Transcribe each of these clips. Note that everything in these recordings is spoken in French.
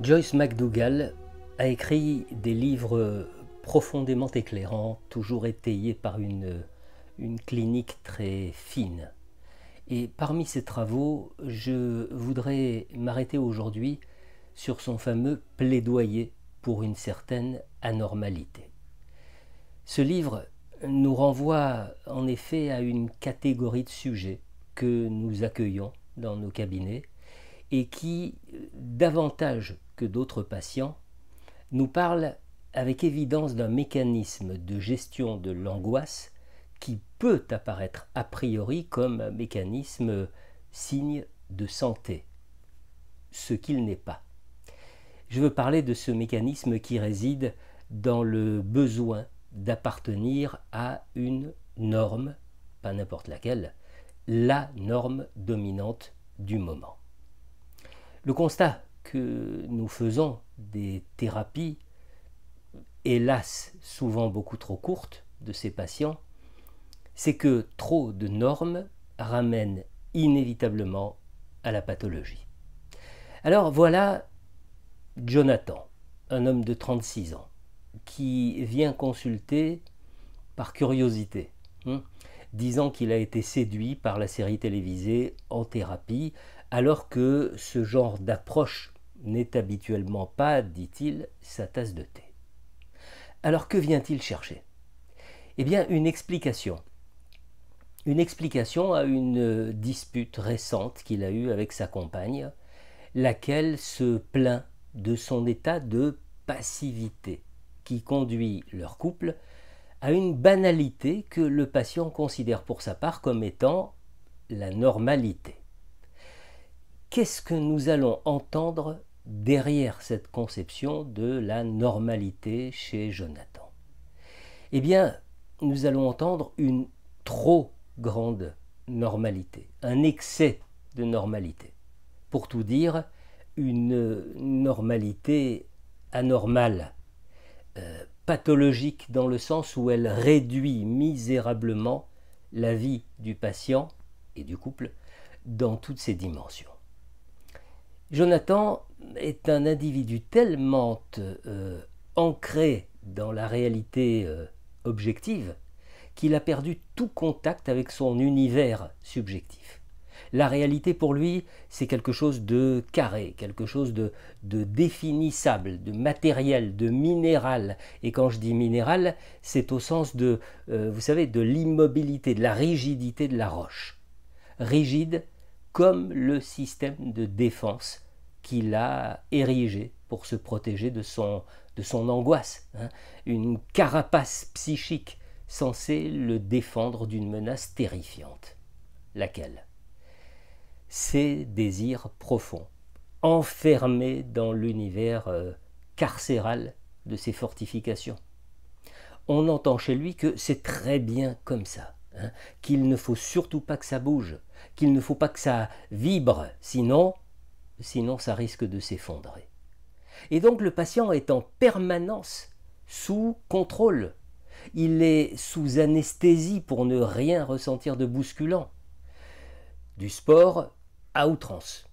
Joyce McDougall a écrit des livres profondément éclairants, toujours étayés par une, une clinique très fine. Et parmi ces travaux, je voudrais m'arrêter aujourd'hui sur son fameux plaidoyer pour une certaine anormalité. Ce livre nous renvoie en effet à une catégorie de sujets que nous accueillons dans nos cabinets et qui, davantage d'autres patients, nous parle avec évidence d'un mécanisme de gestion de l'angoisse qui peut apparaître a priori comme un mécanisme signe de santé, ce qu'il n'est pas. Je veux parler de ce mécanisme qui réside dans le besoin d'appartenir à une norme, pas n'importe laquelle, la norme dominante du moment. Le constat que nous faisons des thérapies, hélas souvent beaucoup trop courtes, de ces patients, c'est que trop de normes ramènent inévitablement à la pathologie. Alors voilà Jonathan, un homme de 36 ans, qui vient consulter par curiosité, hein, disant qu'il a été séduit par la série télévisée En thérapie, alors que ce genre d'approche n'est habituellement pas, dit-il, sa tasse de thé. Alors que vient-il chercher? Eh bien, une explication. Une explication à une dispute récente qu'il a eue avec sa compagne, laquelle se plaint de son état de passivité qui conduit leur couple à une banalité que le patient considère pour sa part comme étant la normalité. Qu'est-ce que nous allons entendre derrière cette conception de la normalité chez Jonathan Eh bien, nous allons entendre une trop grande normalité, un excès de normalité. Pour tout dire, une normalité anormale, euh, pathologique dans le sens où elle réduit misérablement la vie du patient et du couple dans toutes ses dimensions. Jonathan est un individu tellement euh, ancré dans la réalité euh, objective qu'il a perdu tout contact avec son univers subjectif. La réalité pour lui, c'est quelque chose de carré, quelque chose de, définissable, de matériel, de minéral. Et quand je dis minéral, c'est au sens de, euh, vous savez, de l'immobilité, de la rigidité de la roche. Rigide comme le système de défense qu'il a érigé pour se protéger de son, de son angoisse. Hein. Une carapace psychique censée le défendre d'une menace terrifiante. Laquelle? Ses désirs profonds, enfermés dans l'univers euh, carcéral de ses fortifications. On entend chez lui que c'est très bien comme ça, hein, qu'il ne faut surtout pas que ça bouge, qu'il ne faut pas que ça vibre, sinon sinon ça risque de s'effondrer. Et donc le patient est en permanence sous contrôle. Il est sous anesthésie pour ne rien ressentir de bousculant. Du sport à outrance.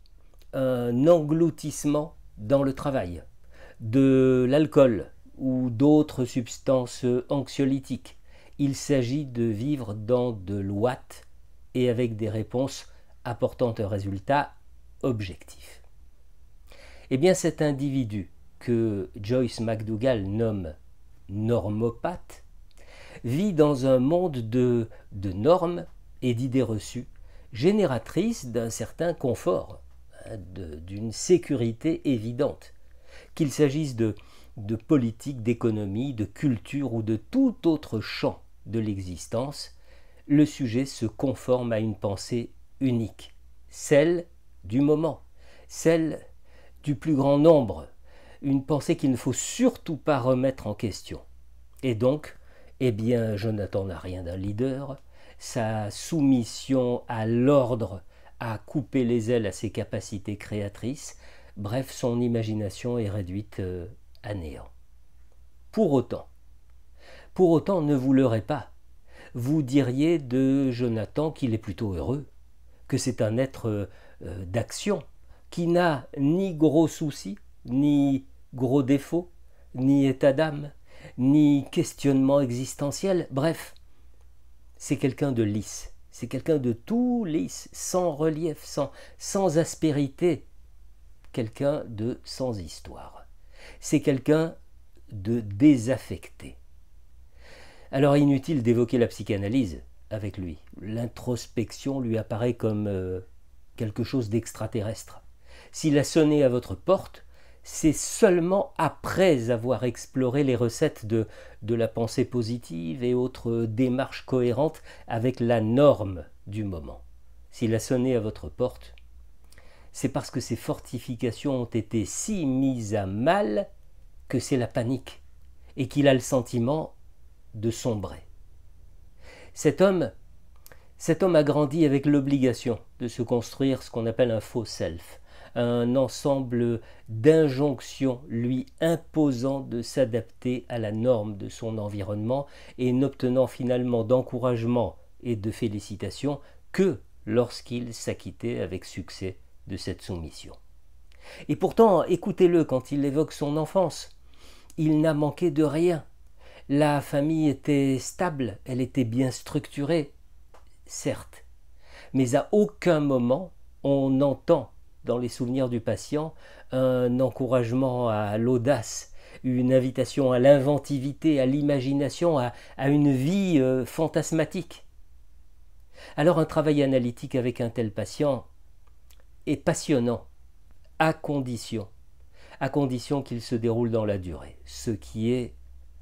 Un engloutissement dans le travail. De l'alcool ou d'autres substances anxiolytiques. Il s'agit de vivre dans de l'ouate et avec des réponses apportant un résultat objectif. Eh bien cet individu que Joyce McDougall nomme normopathe vit dans un monde de, normes et d'idées reçues génératrices d'un certain confort, hein, d'une sécurité évidente, qu'il s'agisse de, de politique, d'économie, de culture ou de tout autre champ de l'existence, le sujet se conforme à une pensée unique, celle du moment, celle du plus grand nombre, une pensée qu'il ne faut surtout pas remettre en question. Et donc, eh bien, Jonathan n'a rien d'un leader, sa soumission à l'ordre a coupé les ailes à ses capacités créatrices, bref, son imagination est réduite euh, à néant. Pour autant, pour autant, ne vous leurrez pas. Vous diriez de Jonathan qu'il est plutôt heureux, que c'est un être euh, d'action, qui n'a ni gros soucis, ni gros défaut, ni état d'âme, ni questionnement existentiel, bref, c'est quelqu'un de lisse, c'est quelqu'un de tout lisse, sans relief, sans, sans aspérité, quelqu'un de sans histoire. C'est quelqu'un de désaffecté. Alors inutile d'évoquer la psychanalyse avec lui. L'introspection lui apparaît comme euh, quelque chose d'extraterrestre. S'il a sonné à votre porte, c'est seulement après avoir exploré les recettes de, de la pensée positive et autres démarches cohérentes avec la norme du moment. S'il a sonné à votre porte, c'est parce que ces fortifications ont été si mises à mal que c'est la panique et qu'il a le sentiment de sombrer. Cet homme, cet homme a grandi avec l'obligation de se construire ce qu'on appelle un faux self, un ensemble d'injonctions lui imposant de s'adapter à la norme de son environnement et n'obtenant finalement d'encouragement et de félicitations que lorsqu'il s'acquittait avec succès de cette soumission. Et pourtant, écoutez-le quand il évoque son enfance. Il n'a manqué de rien. La famille était stable, elle était bien structurée, certes, mais à aucun moment on entend dans les souvenirs du patient un encouragement à l'audace, une invitation à l'inventivité, à l'imagination, à, une vie euh, fantasmatique. Alors un travail analytique avec un tel patient est passionnant, à condition, à condition qu'il se déroule dans la durée, ce qui est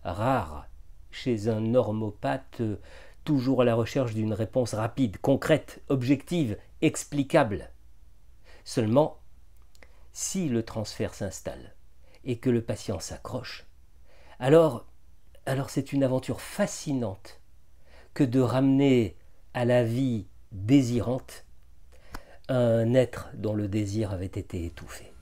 rare chez un normopathe euh, toujours à la recherche d'une réponse rapide, concrète, objective, explicable. Seulement, si le transfert s'installe et que le patient s'accroche, alors, alors c'est une aventure fascinante que de ramener à la vie désirante un être dont le désir avait été étouffé.